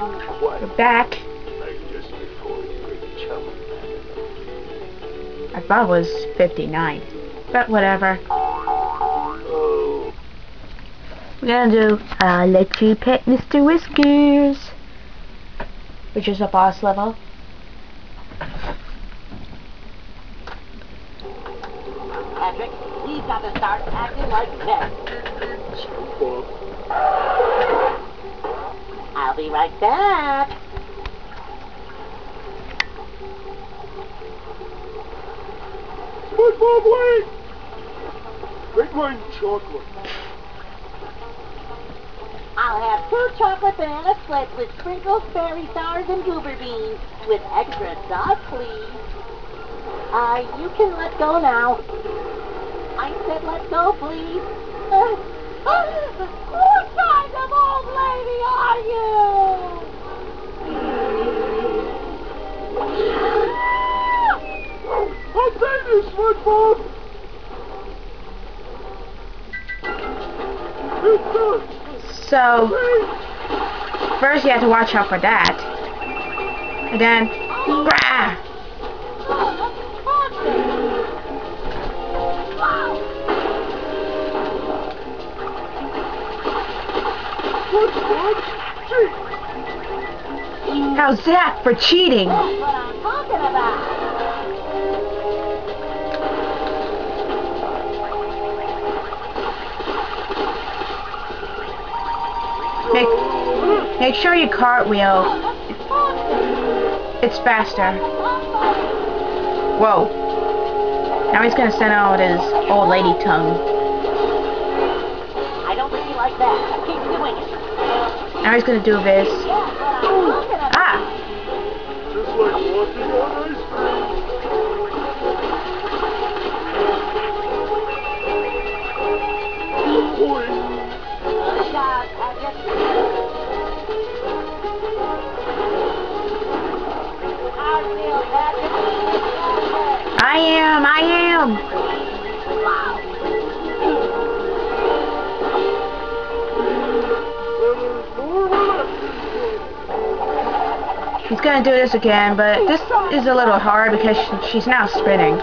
We're back. I thought it was 59. But whatever. We're gonna do uh, Let You Pet Mr. Whiskers. Which is a boss level. Patrick, we've got to start acting like men. I'll be right back. SpongeBob, wait! Make mine chocolate. I'll have two chocolate banana splits with sprinkles, berry stars, and goober beans. With extra sauce, please. Uh, you can let go now. I said let go, please. Uh, what kind of old lady are So, first you have to watch out for that. And then, brah! How's that for cheating? Make sure you cartwheel. It's faster. Whoa. Now he's gonna send out his old lady tongue. I don't think you like that. Keep doing it. Now he's gonna do this. That's what I'm talking. Ah! He's gonna do this again, but this is a little hard because she, she's now spinning.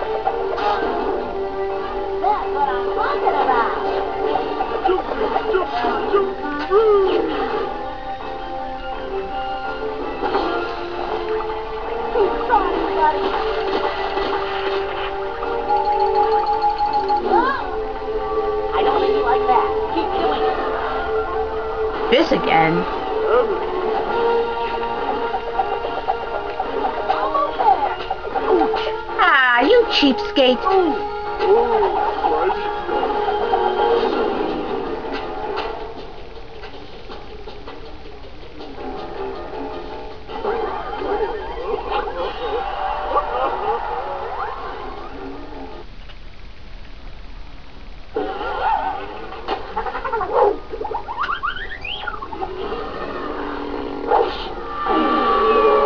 This what cheapskate.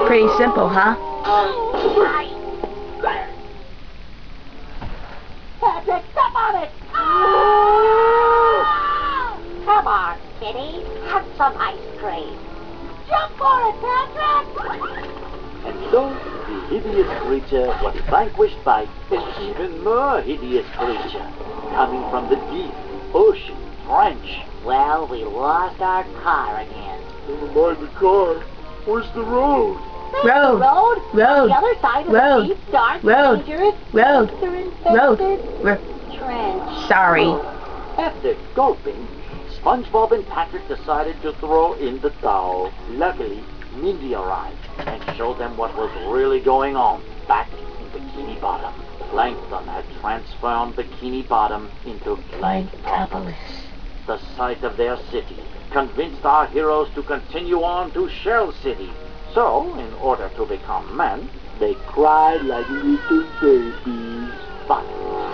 Pretty simple, huh? Patrick, step on it! Come on, kitty. Have some ice cream. Jump for it, Patrick! And so, the hideous creature was vanquished by an even more hideous creature, coming from the deep ocean trench. Well, we lost our car again. Never mind the car. Where's the road? Road. Road? Road. The other side of Road. the deep, dark, Road. dangerous, Road. monster-infested Road. Sorry. After gulping, SpongeBob and Patrick decided to throw in the towel. Luckily, Mindy arrived and showed them what was really going on back in Bikini Bottom. Plankton had transformed Bikini Bottom into Planktopolis. The sight of their city convinced our heroes to continue on to Shell City. So, in order to become men, they cried like little babies. But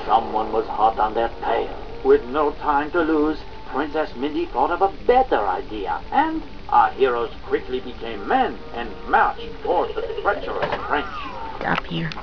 someone was hot on their tail. With no time to lose, Princess Mindy thought of a better idea, and our heroes quickly became men and marched toward the treacherous trench. Stop here.